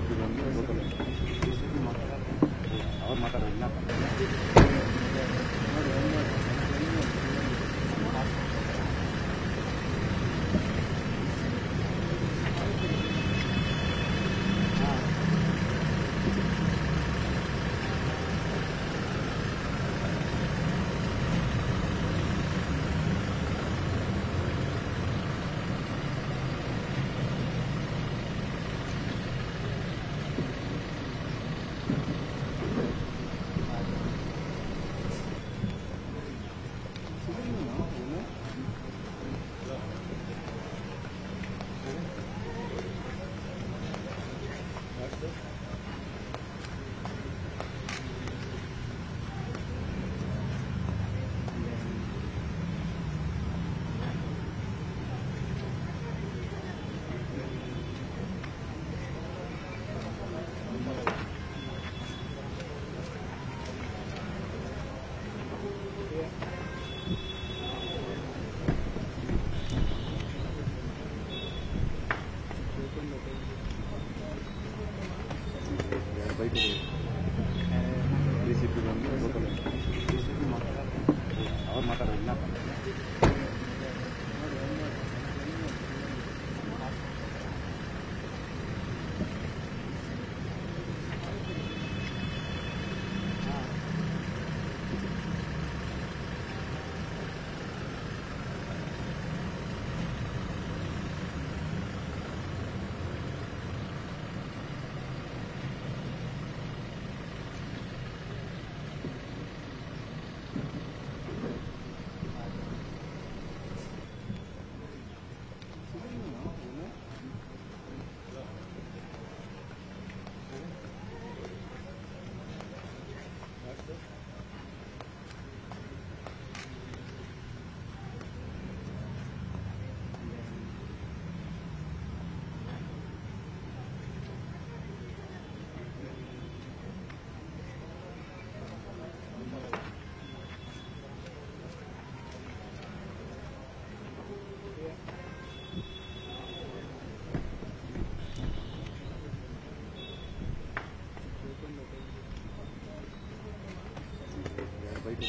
बीजेपी और माता रघुनाथ బయట డీసీపీ డీసీపీ మాట్లాడారు విన్నాక బయట